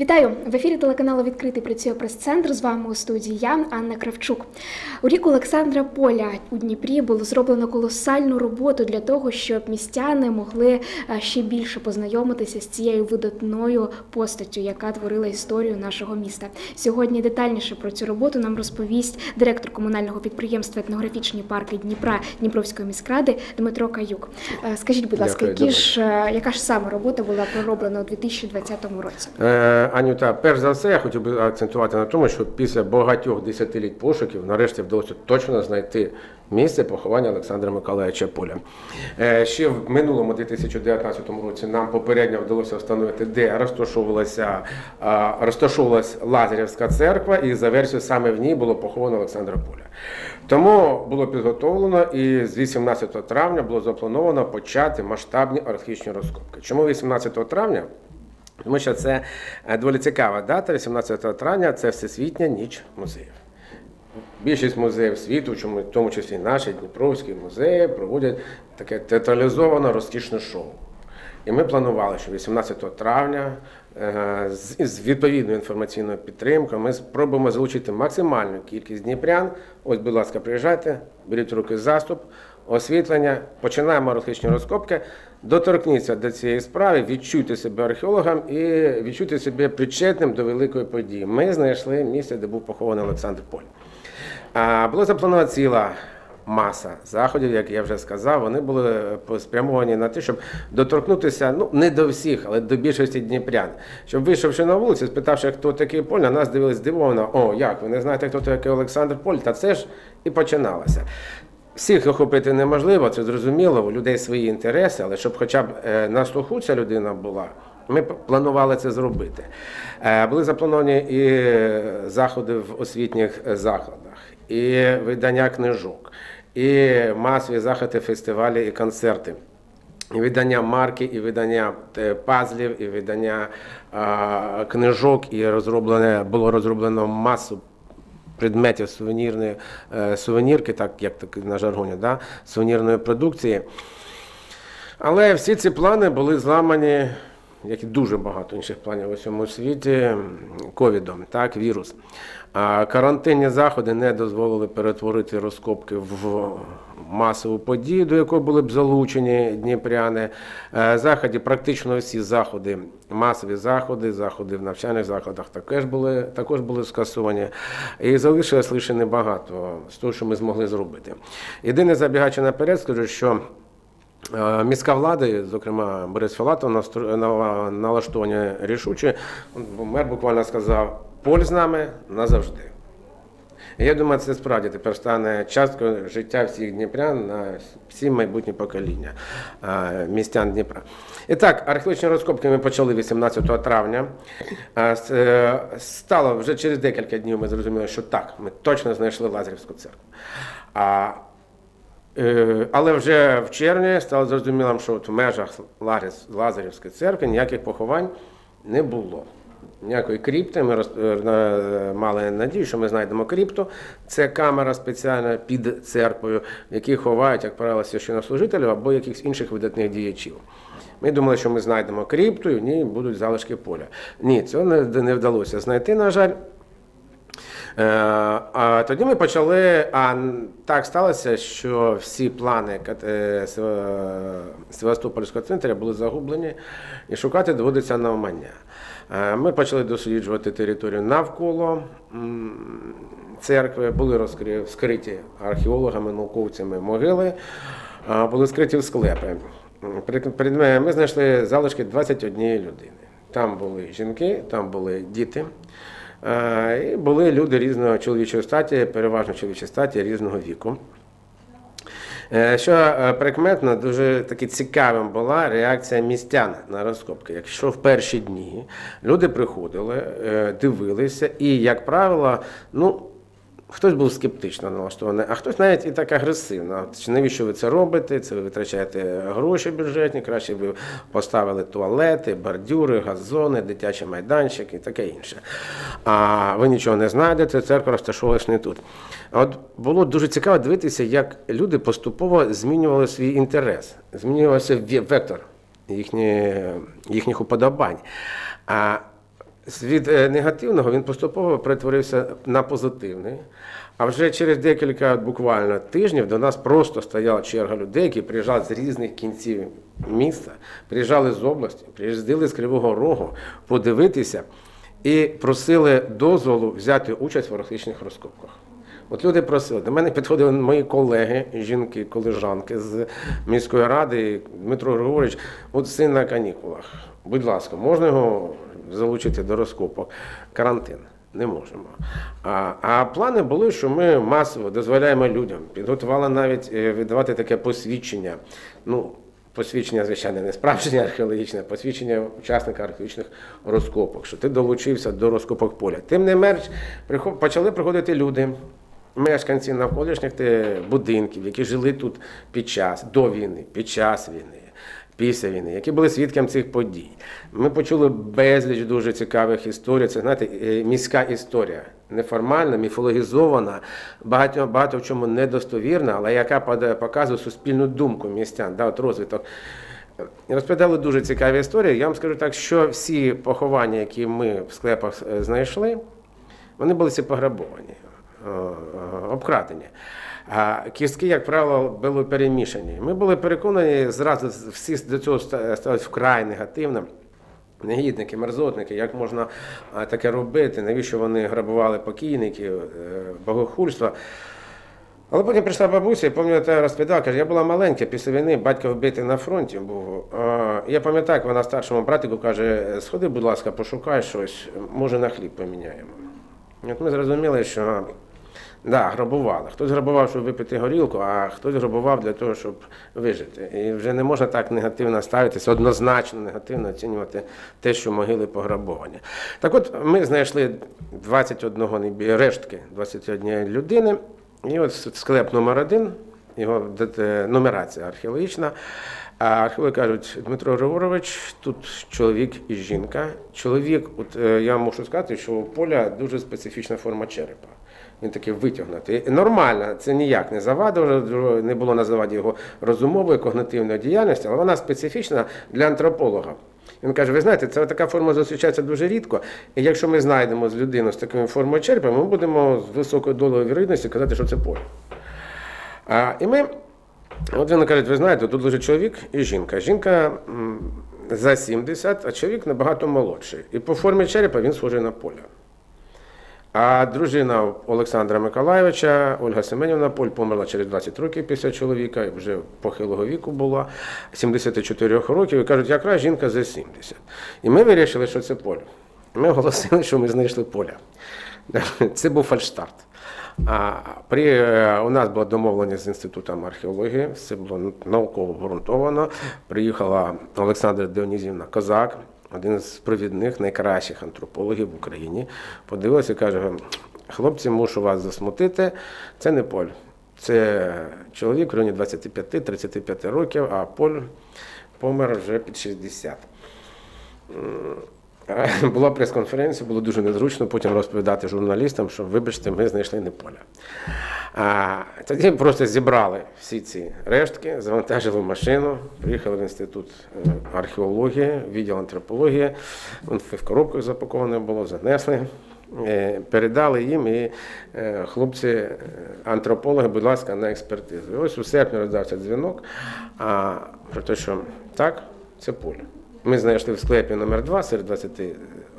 Вітаю в ефірі телеканалу Відкритий працює прес-центр. З вами у студії я, Анна Кравчук. У рік Олександра Поля у Дніпрі було зроблено колосальну роботу для того, щоб містяни могли е, ще більше познайомитися з цією видатною постаттю, яка творила історію нашого міста. Сьогодні детальніше про цю роботу нам розповість директор комунального підприємства етнографічні парки Дніпра Дніпровської міськради Дмитро Каюк. Е, Скажіть, будь ласка, які ж е, яка ж саме робота була пророблена у 2020 році? Анюта, перш за все, я хотів би акцентувати на тому, що після багатьох десятиліть пошуків нарешті вдалося точно знайти місце поховання Олександра Миколаївича Поля. Е, Ще в минулому 2019 році нам попередньо вдалося встановити, де розташовувалася, а, розташовувалась Лазарівська церква, і за версією саме в ній було поховано Олександра Поля. Тому було підготовлено і з 18 травня було заплановано почати масштабні археологічні розкопки. Чому 18 травня? Тому що це е, доволі цікава дата, 18 травня це Всесвітня ніч музеїв. Більшість музеїв світу, чому- в тому числі наші Дніпровські музеї, проводять таке театралізоване розкішне шоу. І ми планували, що 18 травня е, з відповідною інформаційною підтримкою ми спробуємо залучити максимальну кількість дніпрян. Ось, будь ласка, приїжджайте, беріть руки заступ, освітлення, починаємо археологічні розкопки. Доторкніться до цієї справи, відчуйте себе археологом і відчуйте себе причетним до великої події. Ми знайшли місце, де був похований Олександр Поль. Було заплановано ціла маса заходів, як я вже сказав. Вони були е, спрямовані на те, щоб доторкнутися ну не до всіх, але до більшості дніпрян. Щоб вийшовши на вулицю, спитавши, хто такий Поль, на нас дивились здивовано. О, як ви не знаєте, хто такий Олександр Поль? Та це ж і починалося. Всіх охопити неможливо, це зрозуміло, у людей свої інтереси, але щоб хоча б е, на слуху ця людина була, ми планували це зробити. Е, Були заплановані і е, заходи в освітніх закладах, і видання книжок, і масові заходи, фестивалі і концерти. І видання марки, і видання пазлів, і видання книжок, і було розроблено масу предметів сувенірної е, сувенірки, так як так на жаргоні, да? сувенірної продукції. Але всі ці плани були зламані, як і дуже багато інших планів у всьому світі, ковідом, так, вірус. А карантинні заходи не дозволили перетворити розкопки в масову подію, до якої були б залучені дніпряни. Е, Заходи, практично всі заходи, масові заходи, заходи в навчальних закладах також були, також були скасовані. І залишилось лише небагато з того, що ми змогли зробити. Єдине забігаючи наперед, скажу, що Міська влада, зокрема Борис Філатов, налаштовані рішуче. Мер буквально сказав: поль з нами назавжди. Я думаю, це справді тепер стане часткою життя всіх дніпрян на всі майбутні покоління е, містян Дніпра. І так, археологічні розкопки ми почали 18 травня. Е, е, Стало вже через декілька днів ми зрозуміли, що так, ми точно знайшли Лазарівську церкву. Е, Але вже в червні стало зрозумілим, що от в межах Лазарівської церкви ніяких поховань не було. Ніякої крипти. Ми роз- е, мали надію, що ми знайдемо крипту. Це камера спеціальна під церквою, в якій ховають, як правило, священнослужителів або якихось інших видатних діячів. Ми думали, що ми знайдемо крипту, і в ній будуть залишки поля. Ні, цього не вдалося знайти, на жаль. Е, А тоді ми почали. А так сталося, що всі плани е, Сева- Севастопольського центру були загублені, і шукати доводиться навмання. Е, Ми почали досліджувати територію навколо церкви, були розкри- вскриті археологами, науковцями могили, були скриті склепи. При- при- Ми знайшли залишки 21 людини. Там були жінки, там були діти. Е, І були люди різного чоловічої статі, переважно чоловічої статі різного віку. Е, Що е, прикметно, дуже таки цікавим була реакція містян на розкопки. Якщо в перші дні люди приходили, дивилися, і, як правило, ну. Хтось був скептично налаштований, а хтось навіть і так агресивно. Чи навіщо ви це робите? Це ви витрачаєте гроші бюджетні, краще ви поставили туалети, бордюри, газони, дитячі майданчики і таке інше. А ви нічого не знайдете, церква розташовувалась не тут. От було дуже цікаво дивитися, як люди поступово змінювали свій інтерес, змінювався вектор їхні, їхніх уподобань. Від е, негативного він поступово перетворився на позитивний. А вже через декілька буквально тижнів до нас просто стояла черга людей, які приїжджали з різних кінців міста, приїжджали з області, приїздили з Кривого Рогу подивитися і просили дозволу взяти участь в археологічних розкопках. От люди просили, до мене підходили мої колеги, жінки, колежанки з міської ради, Дмитро Григорович, от син на канікулах. Будь ласка, можна його залучити до розкопок? Карантин. Не можемо. А, а плани були, що ми масово дозволяємо людям, підготували навіть е, видавати таке посвідчення. Ну, посвідчення, звичайно, не справжнє археологічне, посвідчення учасника археологічних розкопок, що ти долучився до розкопок поля. Тим не менш, почали приходити люди, мешканці навколишніх будинків, які жили тут під час до війни, під час війни. Після війни, які були свідками цих подій. Ми почули безліч дуже цікавих історій. Це знаєте, е, міська історія, неформальна, міфологізована, багато, багато в чому недостовірна, але яка показує суспільну думку містян, да, от розвиток. Розповідали дуже цікаві історії. Я вам скажу так, що всі поховання, які ми в склепах е, знайшли, вони були всі пограбовані, е, обкрадені. Кістки, як правило, були перемішані. Ми були переконані, зразу всі до цього ста- ставились вкрай негативно. Негідники, мерзотники, як можна таке робити, навіщо вони грабували покійників, е, богохульство. Але потім прийшла бабуся, і пам'ятаю, розповідала, каже, я була маленька після війни, батько вбитий на фронті був. Я пам'ятаю, як вона старшому братику каже, сходи, будь ласка, пошукай щось, може на хліб поміняємо. От ми зрозуміли, що да, грабували. Хтось грабував, щоб випити горілку, а хтось грабував для того, щоб вижити. І вже не можна так негативно ставитися, однозначно негативно оцінювати те, що могили пограбовані. Так от ми знайшли 21 небі- рештки 21 людини. І от склеп номер один, його нумерація археологічна. А археологи кажуть, Дмитро Григорович, тут чоловік і жінка. Чоловік, от е, я можу сказати, що у поля дуже специфічна форма черепа. Він такий витягнутий. Нормально, це ніяк не завадило, не було на заваді його розумової, когнитивної діяльності, але вона специфічна для антрополога. Він каже: ви знаєте, це така форма зустрічається дуже рідко. І якщо ми знайдемо з людину з такою формою черепа, ми будемо з високою долею вірогідності казати, що це поле. А, і ми, от він каже, ви знаєте, тут лежить чоловік і жінка. Жінка за 70, а чоловік набагато молодший. І по формі черепа він схожий на поля. А дружина Олександра Миколайовича, Ольга Семенівна Поль, померла через 20 років після чоловіка, і вже похилого віку була, 74 років, і кажуть, якраз жінка за 70. І ми вирішили, що це поле. Ми оголосили, що ми знайшли поля. Це був фальштарт. А при, е, у нас була домовленість з інститутом археології, все було науково обґрунтовано. Приїхала Олександра Деонізівна Козак, один з провідних найкращих антропологів в Україні. Подивилася і каже: хлопці, мушу вас засмутити, це не поль. Це чоловік в районі 25-35 років, а поль помер вже під 60. Е, Була прес-конференція, було дуже незручно потім розповідати журналістам, що вибачте, ми знайшли не поля. А, тоді просто зібрали всі ці рештки, завантажили в машину, приїхали в інститут е, археології, відділ антропології, в коробках запаковане було, занесли. е, Передали їм і е, хлопці, е, антропологи, будь ласка, на експертизу. І ось у серпні роздався дзвінок а, про те, що так, це поле. Ми знайшли в склепі номер 2 серед 20,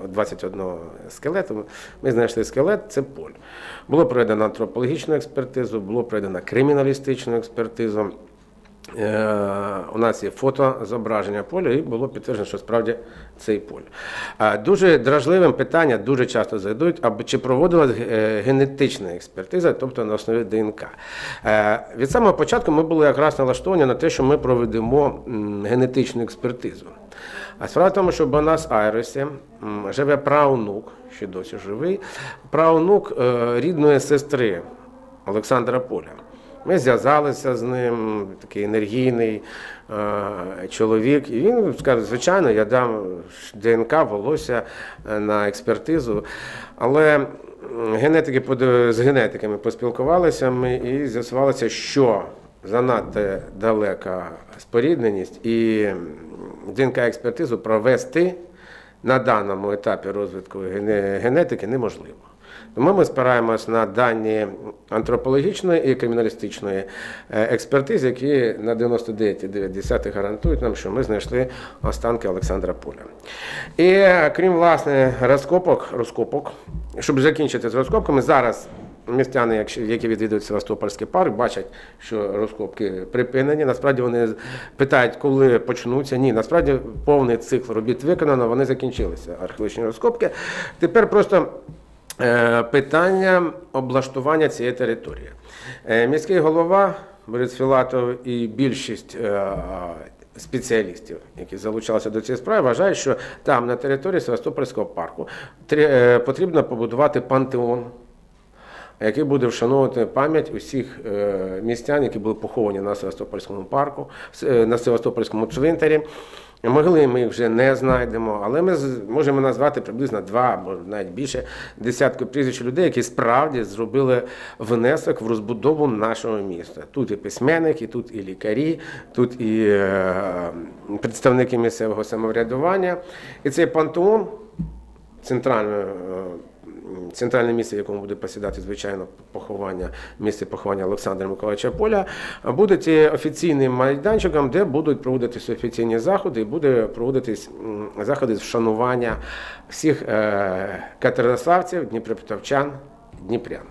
21 скелету. Ми знайшли скелет, це поль. Було проведено антропологічну експертизу, було проведено криміналістичну експертизу. Е, У нас є фото зображення поля, і було підтверджено, що справді цей поль. А Дуже дражливим питання дуже часто зайдуть, аби чи проводилась е, генетична експертиза, тобто на основі ДНК. Е, Від самого початку ми були якраз налаштовані на те, що ми проведемо генетичну експертизу. А справа в тому, що в Бонас Айресі живе праонук, ще досі живий, праонук е, рідної сестри Олександра Поля. Ми зв'язалися з ним, такий енергійний е, чоловік. І він сказав, звичайно, я дам ДНК, волосся е, на експертизу. Але генетики з генетиками поспілкувалися ми і з'ясувалося, що занадто далека спорідненість і ДНК-експертизу провести на даному етапі розвитку генетики неможливо. Тому ми спираємось на дані антропологічної і криміналістичної е, експертизи, які на 99,9 гарантують нам, що ми знайшли останки Олександра Поля. І е, крім власне розкопок, розкопок, щоб закінчити з розкопками, зараз містяни, які відвідують Севастопольський парк, бачать, що розкопки припинені. Насправді вони питають, коли почнуться. Ні, насправді повний цикл робіт виконано, вони закінчилися, археологічні розкопки. Тепер просто питання облаштування цієї території. Е, Міський голова Борис Філатов і більшість е, спеціалістів, які залучалися до цієї справи, вважають, що там, на території Севастопольського парку, е, потрібно побудувати пантеон який буде вшановувати пам'ять усіх е, містян, які були поховані на Севастопольському парку, е, на Севастопольському цвинтарі. Могли ми їх вже не знайдемо, але ми можемо назвати приблизно два або навіть більше десятки прізвищ людей, які справді зробили внесок в розбудову нашого міста. Тут і письменники, тут і лікарі, тут і е, представники місцевого самоврядування. І цей пантеон центральне, е, центральне місце, в якому буде посідати, звичайно, поховання, місце поховання Олександра Миколаївича Поля, буде офіційним майданчиком, де будуть проводитися офіційні заходи, і буде проводитись заходи з вшанування всіх е, катеринославців, дніпропетровчан, дніпрян.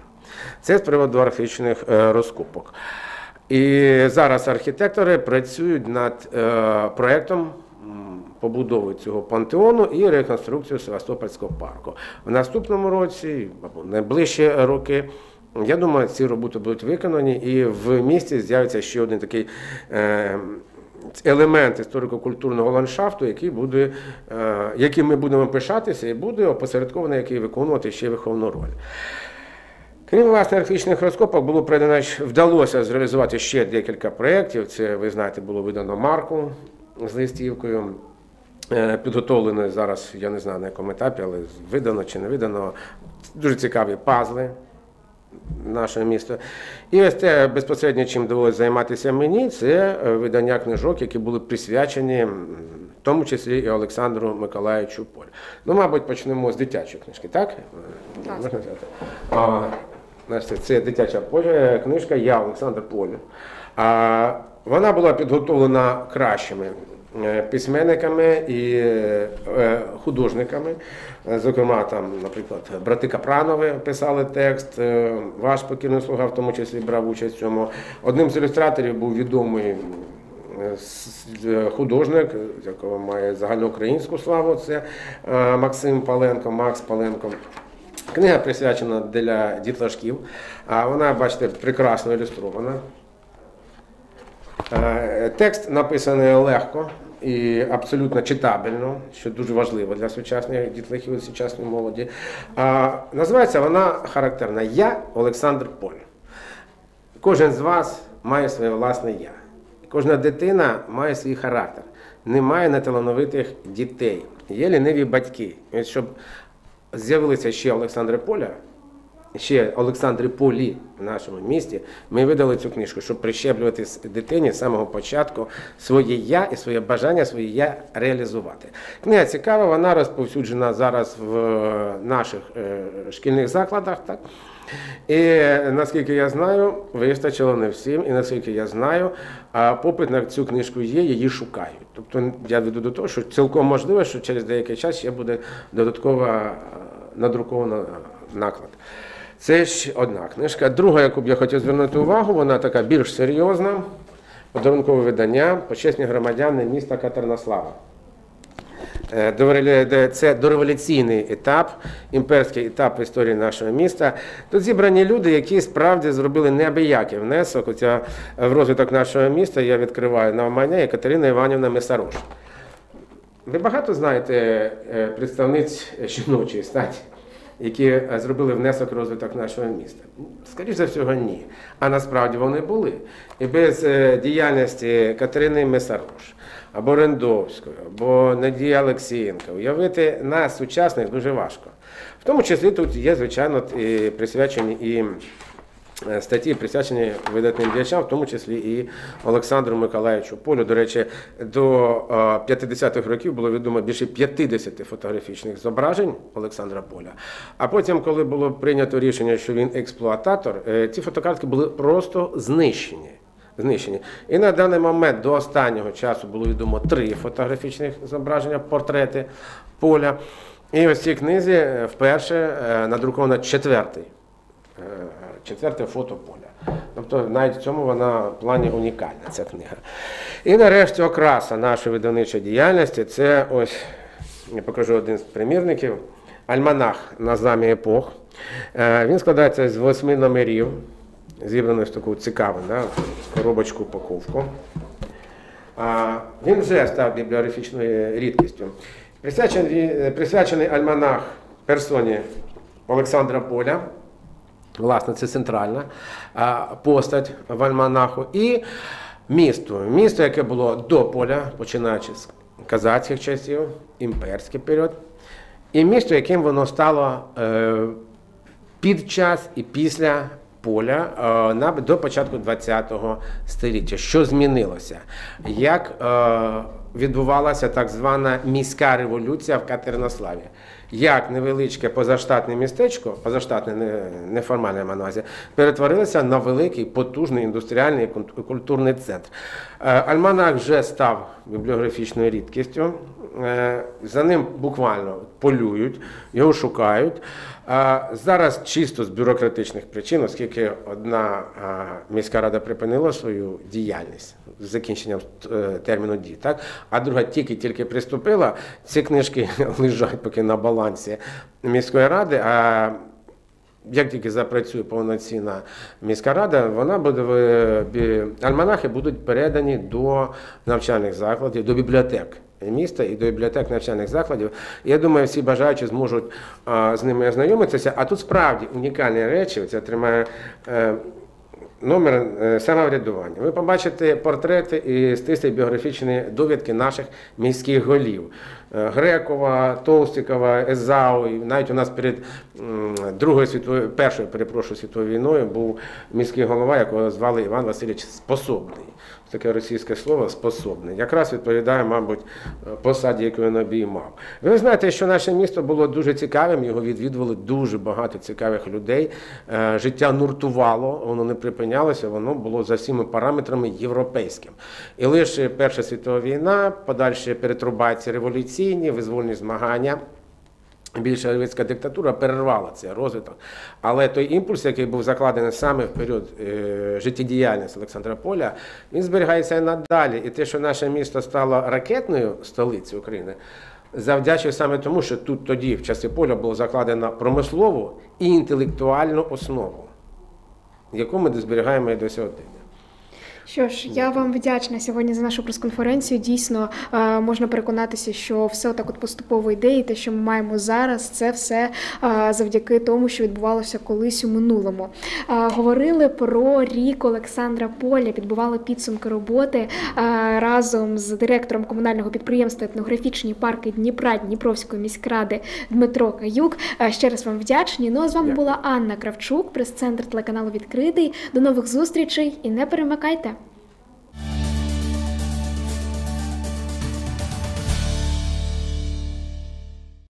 Це з приводу археологічних е, розкопок. І зараз архітектори працюють над е, проєктом побудови цього пантеону і реконструкцію Севастопольського парку. В наступному році або найближчі роки. Я думаю, ці роботи будуть виконані, і в місті з'явиться ще один такий е, елемент історико-культурного ландшафту, який буде, е, яким ми будемо пишатися, і буде опосередковано, який виконувати ще виховну роль. Крім власне археологічних розкопок, було придано, вдалося зреалізувати ще декілька проєктів. Це, ви знаєте, було видано марку з листівкою. Е, Підготовлено зараз, я не знаю на якому етапі, але видано чи не видано. Дуже цікаві пазли нашого міста. І ось те безпосередньо, чим довелося займатися мені, це е, видання книжок, які були присвячені, в тому числі і Олександру Миколаївичу Поль. Ну, мабуть, почнемо з дитячої книжки, так? Можна взяти? Це дитяча Поля, книжка Я Олександр Поль. Вона була підготовлена кращими е, письменниками і е, художниками. Е, Зокрема, там, наприклад, брати Капранови писали текст, е, ваш покійний слуга в тому числі брав участь в цьому. Одним з ілюстраторів був відомий е, е, художник, якого має загальноукраїнську славу, це е, Максим Паленко, Макс Паленко. Книга присвячена для дітлашків, а вона, бачите, прекрасно ілюстрована. Е, Текст написаний легко і абсолютно читабельно, що дуже важливо для сучасних дітлахів і сучасної молоді. А, Називається вона характерна Я Олександр Поль. Кожен з вас має своє власне я. Кожна дитина має свій характер. Немає неталановитих дітей. Є ліниві батьки. Щоб з'явилися ще Олександри Поля, ще Олександри Полі в нашому місті, ми видали цю книжку, щоб прищеплювати дитині з самого початку своє я і своє бажання своє я реалізувати. Книга цікава, вона розповсюджена зараз в е, наших е, шкільних закладах. Так? І наскільки я знаю, вистачило не всім, і наскільки я знаю, попит на цю книжку є, її шукають. Тобто я веду до того, що цілком можливо, що через деякий час ще буде додаткова е, надрукована наклад. Це ще одна книжка. Друга, яку б я хотів звернути увагу, вона така більш серйозна. Подарункове видання Почесні громадяни міста Катернослава. Е, Це дореволюційний етап, імперський етап історії нашого міста. Тут зібрані люди, які справді зробили неабиякий внесок. Хоча в розвиток нашого міста я відкриваю навмання Катерина Іванівна Месарош. Ви багато знаєте е, представниць жіночої статі, які е, зробили внесок розвиток нашого міста? Скоріше за всього, ні. А насправді вони були. І без е, діяльності Катерини Месаруш або Рендовської, або Надії Олексієнка уявити нас, сучасних, дуже важко. В тому числі тут є, звичайно, присвячені і статті присвячені видатним діячам, в тому числі і Олександру Миколаївичу Полю. До речі, до е, 50-х років було відомо більше 50 фотографічних зображень Олександра Поля. А потім, коли було прийнято рішення, що він експлуататор, е, ці фотокартки були просто знищені. Знищені. І на даний момент до останнього часу було відомо три фотографічних зображення, портрети поля. І ось цій книзі е, вперше е, надруковано четвертий, е, четверте фото поля. Тобто навіть в цьому вона в плані унікальна ця книга. І нарешті окраса нашої видавничої діяльності це ось, я покажу один з примірників, альманах на знамі епох. Е, Він складається з восьми номерів, зібраний в таку цікаву да, коробочку упаковку. Він вже став бібліографічною рідкістю. Присвячений, е, присвячений альманах персоні Олександра Поля. Власне, це центральна постать в альманаху. І місто. Місто, яке було до поля, починаючи з казацьких часів, імперський період. І місто, яким воно стало е, під час і після поля е, до початку ХХ століття. Що змінилося? Як е, відбувалася так звана міська революція в Катеринославі? Як невеличке позаштатне містечко, позаштатне неформальне маю перетворилося на великий потужний індустріальний культурний центр. Е, Альманах вже став бібліографічною рідкістю. Е, За ним буквально полюють, його шукають. Зараз чисто з бюрократичних причин, оскільки одна міська рада припинила свою діяльність з закінченням е, терміну дії, так? а друга тільки-тільки приступила, ці книжки лежать поки на балансі міської ради. А як тільки запрацює повноцінна міська рада, вона буде в- альманахи будуть передані до навчальних закладів, до бібліотек міста і до бібліотек навчальних закладів. Я думаю, всі бажаючі зможуть з ними ознайомитися. А тут справді унікальні речі. Це тримає. е, Номер е, самоврядування. Ви побачите портрети і стислі біографічні довідки наших міських голів. Е, Грекова, Толстикова, Езау. І навіть у нас перед Другою світовою, першою, перепрошую, світовою війною був міський голова, якого звали Іван Васильович Способний. Таке російське слово способний. Якраз відповідає, мабуть, посаді, яку він обіймав. Ви знаєте, що наше місто було дуже цікавим, його відвідували дуже багато цікавих людей. Е, Життя нуртувало, воно не припинялося, воно було за всіма параметрами європейським. І лише Перша світова війна, подальші перетрубації революційні, визвольні змагання. Більшовицька диктатура перервала цей розвиток. Але той імпульс, який був закладений саме в період е, життєдіяльності Олександра Поля, він зберігається і надалі. І те, що наше місто стало ракетною столицею України, завдячує саме тому, що тут тоді, в часи поля, було закладено промислову і інтелектуальну основу, яку ми зберігаємо і до сьогодення. Що ж, я вам вдячна сьогодні за нашу прес-конференцію. Дійсно е, можна переконатися, що все так от поступово йде, і те, що ми маємо зараз, це все е, завдяки тому, що відбувалося колись у минулому. Е, Говорили про рік Олександра Поля, підбивали підсумки роботи разом з директором комунального підприємства етнографічні парки Дніпра Дніпровської міськради Дмитро Каюк. Ще раз вам вдячні. Ну а з вами була Анна Кравчук, прес-центр телеканалу відкритий. До нових зустрічей і не перемикайте.